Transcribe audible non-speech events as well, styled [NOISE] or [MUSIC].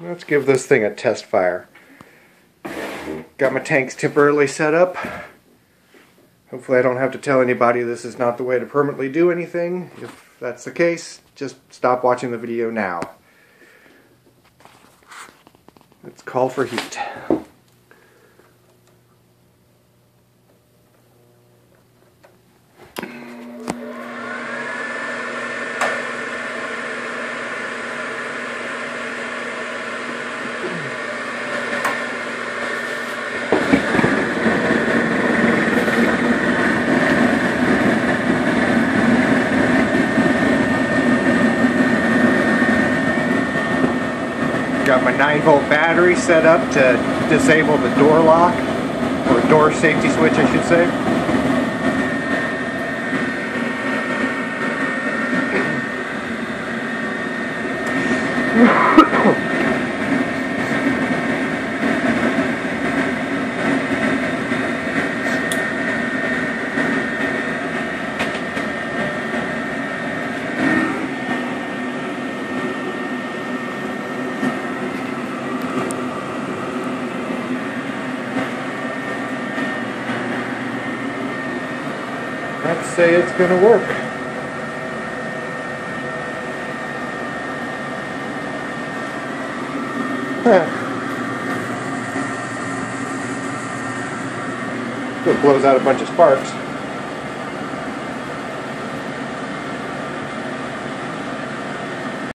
Let's give this thing a test fire. Got my tanks temporarily set up. Hopefully I don't have to tell anybody this is not the way to permanently do anything. If that's the case, just stop watching the video now. Let's call for heat. Got my 9 volt battery set up to disable the door lock, or door safety switch I should say. [LAUGHS] I'd say it's going to work. [LAUGHS] Huh. Still blows out a bunch of sparks.